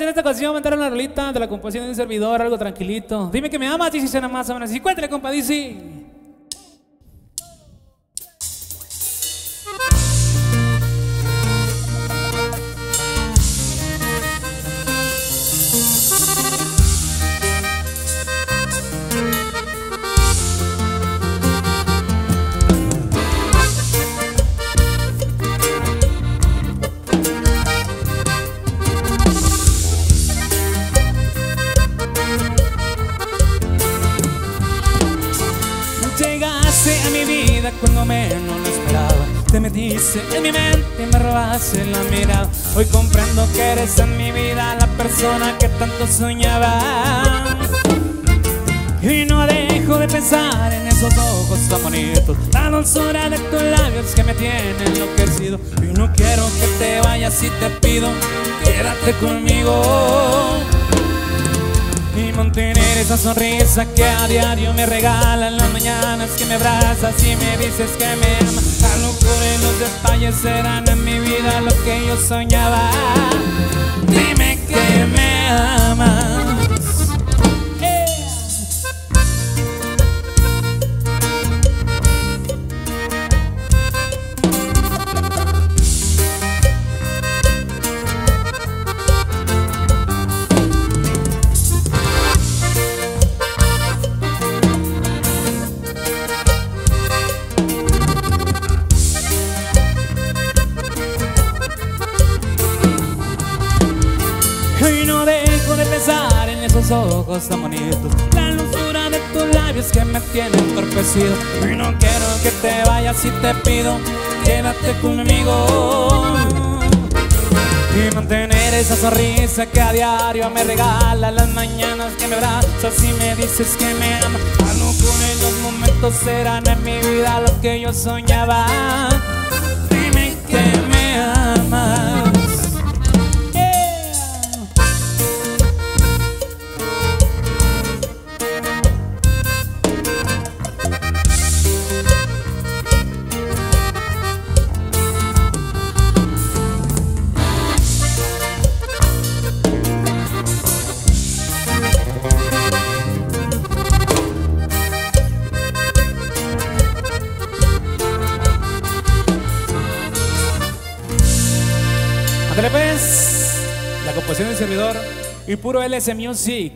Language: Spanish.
en esta ocasión vamos a entrar una rolita de la composición de un servidor, algo tranquilito. Dime que me amas y si suena más o menos así. Cuéntale, compa, dice. Llegaste a mi vida cuando menos lo esperaba. Te metiste en mi mente y me robaste la mirada. Hoy comprendo que eres en mi vida la persona que tanto soñaba. Y no dejo de pensar en esos ojos tan bonitos, la dulzura de tus labios que me tienen enloquecido. Y no quiero que te vayas y te pido, quédate conmigo y mantener esa sonrisa que a diario me regala en las mañanas que me abrazas y me dices que me amas. La locura y los detalles serán en mi vida lo que yo soñaba. Y no dejo de pensar en esos ojos tan bonitos La luzura de tus labios que me tienen entorpecido. Y no quiero que te vayas y te pido Quédate conmigo. Y mantener esa sonrisa que a diario me regala Las mañanas que me abrazas y me dices que me amas. La locura los momentos serán en mi vida lo que yo soñaba Ándale pues, la composición del servidor y puro LS Music.